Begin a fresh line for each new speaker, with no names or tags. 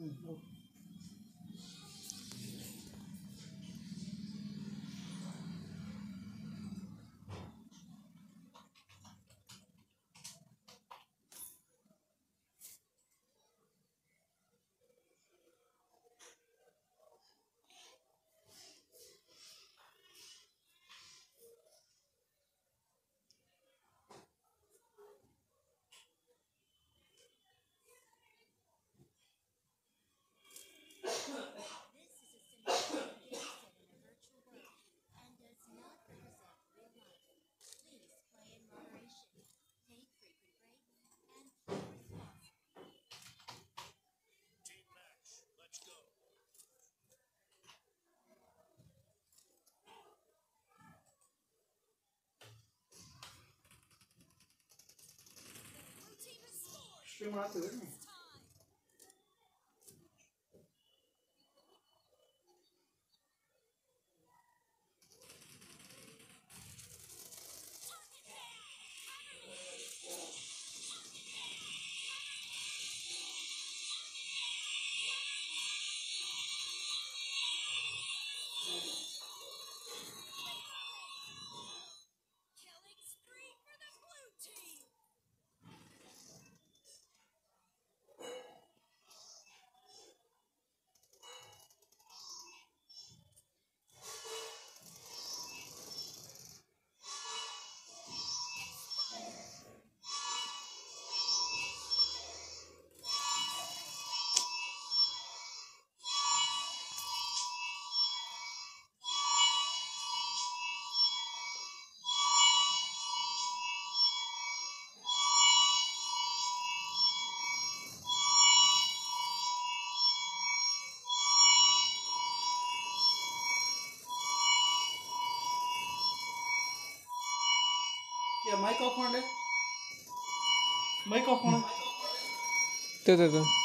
嗯。嗯。Firman. Ja, mic op, Mike Mic op,
Dit.